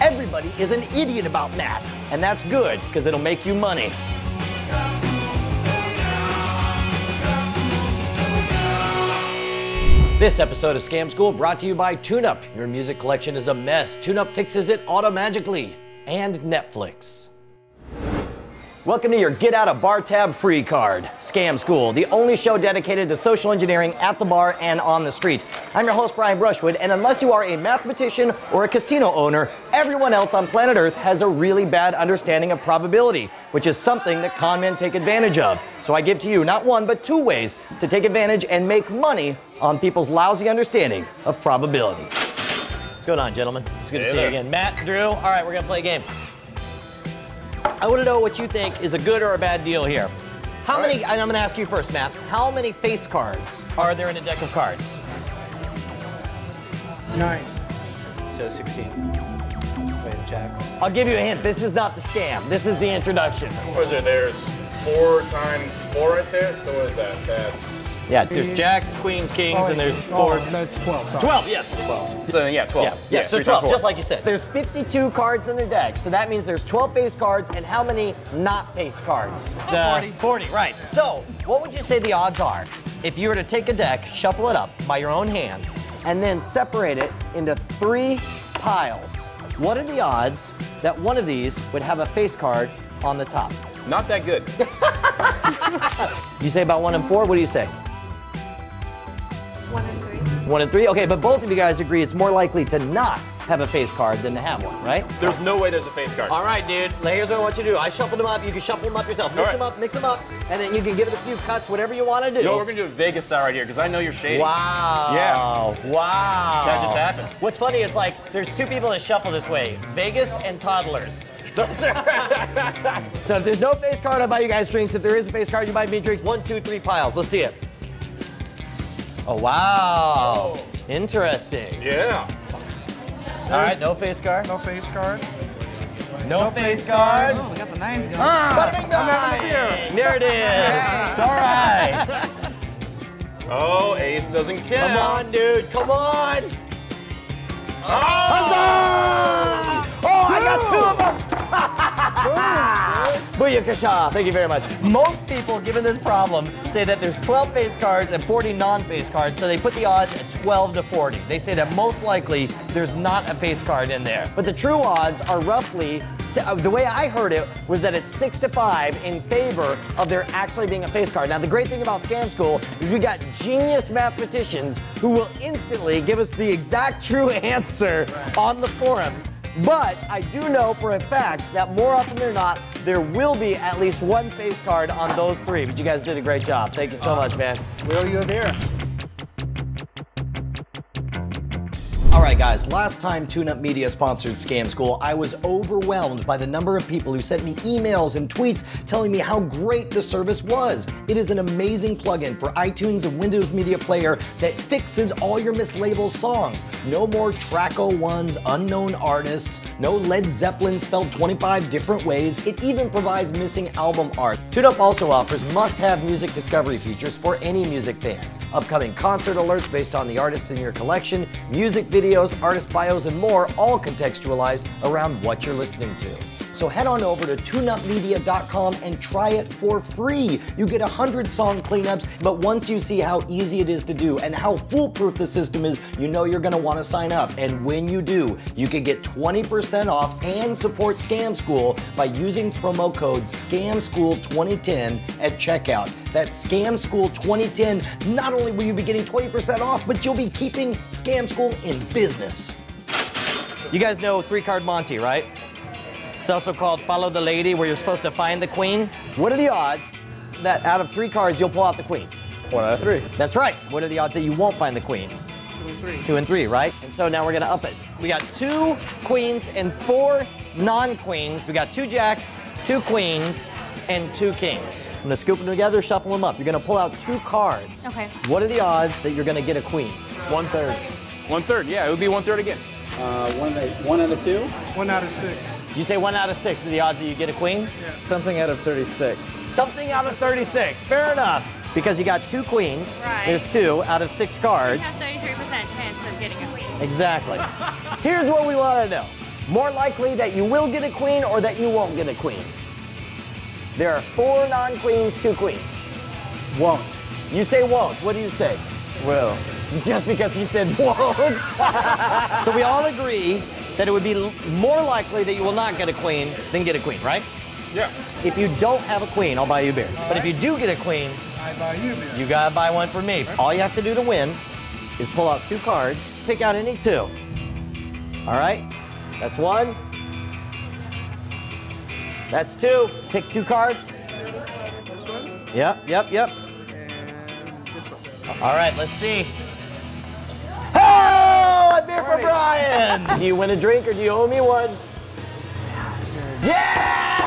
Everybody is an idiot about math, and that's good because it'll make you money. This episode of Scam School brought to you by TuneUp. Your music collection is a mess. TuneUp fixes it automagically. And Netflix. Welcome to your Get Out of Bar Tab free card. Scam School, the only show dedicated to social engineering at the bar and on the street. I'm your host, Brian Brushwood, and unless you are a mathematician or a casino owner, everyone else on planet Earth has a really bad understanding of probability, which is something that con men take advantage of. So I give to you not one, but two ways to take advantage and make money on people's lousy understanding of probability. What's going on, gentlemen? It's good to Hey see you again. Matt, Drew, all right, we're gonna play a game. I want to know what you think is a good or a bad deal here. How All many, right. and I'm going to ask you first, Matt, how many face cards are there in a deck of cards? Nine. So 16. Wait, jacks. I'll give you a hint. This is not the scam. This is the introduction. What is it? There's four times four right there. So what is that? That's Yeah, there's jacks, queens, kings, Oh, and there's oh, four. that's 12. Sorry. 12, yes. so yeah, twelve. Yeah, yeah, so 12, just like you said. There's 52 cards in their deck, so that means there's 12 face cards, and how many not face cards? Uh, 40. 40, right. So, what would you say the odds are if you were to take a deck, shuffle it up by your own hand, and then separate it into three piles? What are the odds that one of these would have a face card on the top? not that good. You say about one in four, what do you say? One and three. One and three? Okay, but both of you guys agree it's more likely to not have a face card than to have one, right? There's no way there's a face card. All right, dude. Here's what I want you to do. I shuffled them up. You can shuffle them up yourself. Mix right. them up, mix them up, and then you can give it a few cuts, whatever you want to do. No, we're gonna do a Vegas style right here because I know you're shady. Wow. Yeah. Wow. That just happened. What's funny, is like there's two people that shuffle this way Vegas and toddlers. Those are- so if there's no face card, I'll buy you guys drinks. If there is a face card, you buy me drinks. One, two, three piles. Let's see it. Oh, wow. Interesting. Yeah. All right, no face card. No face card. No, face card. Oh, we got the nines going. Ah, bada bing bang. There it is. All right. Oh, ace doesn't count. Come on, dude. Come on. Oh! Huzzah! Oh, I got two of them. Booyakasha. Thank you very much. Most people, given this problem, say that there's 12 face cards and 40 non-face cards, so they put the odds at 12 to 40. They say that most likely there's not a face card in there. But the true odds are roughly, uh, the way I heard it was that it's six to five in favor of there actually being a face card. Now, the great thing about Scam School is we got genius mathematicians who will instantly give us the exact true answer on the forums. But I do know for a fact that more often than not, there will be at least one face card on those three. But you guys did a great job. Thank you so much, man. Will you there? All right, guys, last time TuneUp Media sponsored Scam School, I was overwhelmed by the number of people who sent me emails and tweets telling me how great the service was. It is an amazing plugin for iTunes and Windows Media Player that fixes all your mislabeled songs. No more track 01s, unknown artists, no Led Zeppelin spelled 25 different ways. It even provides missing album art. TuneUp also offers must have music discovery features for any music fan upcoming concert alerts based on the artists in your collection, music videos, artist bios, and more, all contextualized around what you're listening to. So head on over to tuneupmedia.com and try it for free. You get 100 song cleanups, but once you see how easy it is to do and how foolproof the system is, you know you're going to want to sign up. And when you do, you can get 20% off and support Scam School by using promo code SCAMSchool2010 at checkout. That's Scam School 2010. Not only will you be getting 20% off, but you'll be keeping Scam School in business. You guys know Three Card Monte, right? It's also called Follow the Lady, where you're supposed to find the queen. What are the odds that out of three cards you'll pull out the queen? One out of three. That's right. What are the odds that you won't find the queen? Two and three. Two and three, right? And so now we're gonna up it. We got two queens and four non-queens. We got two jacks, two queens, and two kings. I'm gonna scoop them together, shuffle them up. You're gonna pull out two cards. Okay. What are the odds that you're gonna get a queen? One third. One third. Yeah, it would be one third again. Uh, one, out of- one out of two. One out of six. You say one out of six are the odds that you get a queen? Something out of 36. Something out of 36. Fair enough. because you got two queens. Right. There's two out of six You cards. have 33% chance of getting a queen. Exactly. Here's what we want to know. More likely that you will get a queen or that you won't get a queen. There are four non-queens, two queens. Won't. You say won't. What do you say? Will. Just because he said won't. so we all agree that it would be more likely that you will not get a queen than get a queen, right? Yeah. If you don't have a queen, I'll buy you a beer. But if you do get a queen, I buy you beer. you gotta buy one for me. All you have to do to win is pull out two cards, pick out any two. All right? That's one. That's two. Pick two cards. This one Yep, yep, yep. and this one. All right, let's see. Brian. do you win a drink or do you owe me one? Yeah!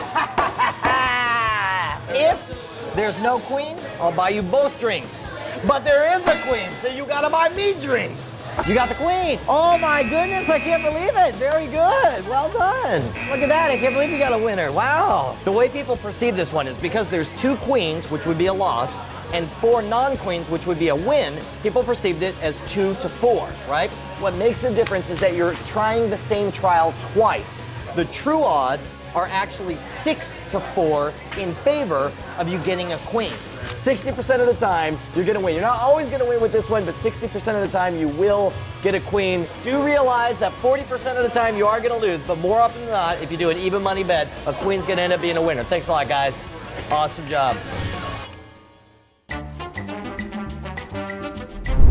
if there's no queen, I'll buy you both drinks. But there is a queen, so you gotta buy me drinks. You got the queen. Oh my goodness, I can't believe it. Very good. Well done. Look at that. I can't believe you got a winner. Wow. The way people perceive this one is because there's two queens, which would be a loss, and four non-queens, which would be a win, people perceived it as two to four, right? What makes the difference is that you're trying the same trial twice. The true odds are actually six to four in favor of you getting a queen. 60% of the time, you're gonna win. You're not always gonna win with this one, but 60% of the time, you will get a queen. Do realize that 40% of the time, you are gonna lose, but more often than not, if you do an even money bet, a queen's gonna end up being a winner. Thanks a lot, guys. Awesome job.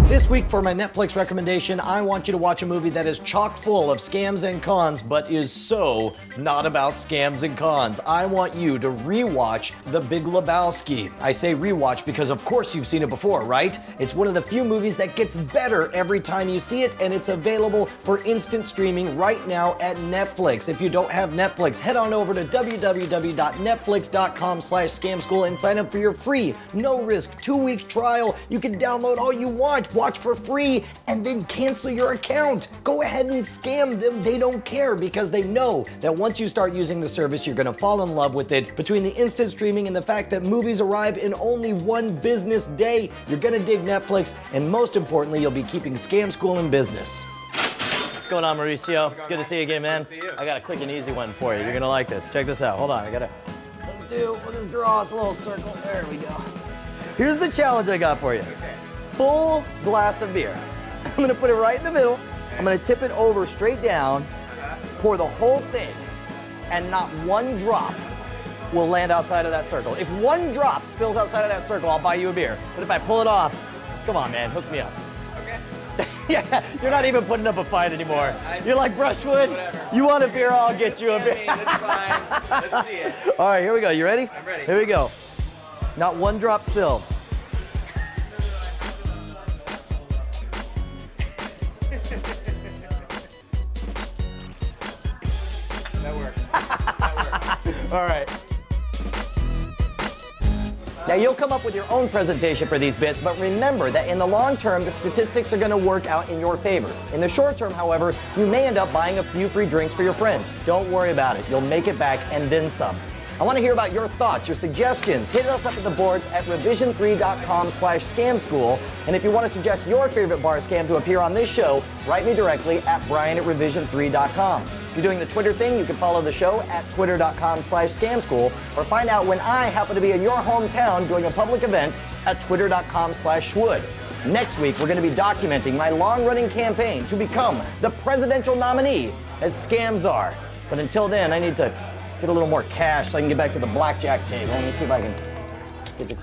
This week, for my Netflix recommendation, I want you to watch a movie that is chock full of scams and cons, but is so not about scams and cons. I want you to rewatch The Big Lebowski. I say rewatch because, of course, you've seen it before, right? It's one of the few movies that gets better every time you see it, and it's available for instant streaming right now at Netflix. If you don't have Netflix, head on over to www.netflix.com slash scamschool and sign up for your free, no-risk, two-week trial. You can download all you want, watch for free, and then cancel your account. Go ahead and scam them. They don't care because they know that once you start using the service, you're gonna fall in love with it. Between the instant streaming and the fact that movies arrive in only one business day, you're gonna dig Netflix, and most importantly, you'll be keeping Scam School in business. What's going on, Mauricio? It's good to see you again, man. I got a quick and easy one for you. You're gonna like this. Check this out. Hold on, I gotta. Let's do. We'll just draw us a little circle. There we go. Here's the challenge I got for you. Full glass of beer. I'm gonna put it right in the middle. I'm gonna tip it over straight down. Pour the whole thing, and not one drop will land outside of that circle. If one drop spills outside of that circle, I'll buy you a beer. But if I pull it off, come on, man, hook me up. yeah, you're not even putting up a fight anymore. You're like Brushwood. You want a beer? I'll get you a beer. That's fine. Let's see it. All right, here we go. You ready? I'm ready. Here we go. Not one drop spilled. That worked. All right. Now you'll come up with your own presentation for these bits, but remember that in the long term, the statistics are going to work out in your favor. In the short term, however, you may end up buying a few free drinks for your friends. Don't worry about it. You'll make it back and then some. I want to hear about your thoughts, your suggestions. Hit us up at the boards at revision3.com slash scam school. And if you want to suggest your favorite bar scam to appear on this show, write me directly at brian at revision3.com. If you're doing the Twitter thing, you can follow the show at twitter.com slash scam school or find out when I happen to be in your hometown doing a public event at twitter.com slash shwood. Next week, we're going to be documenting my long-running campaign to become the presidential nominee as scams are. But until then, I need to get a little more cash so I can get back to the blackjack table. Let me see if I can get the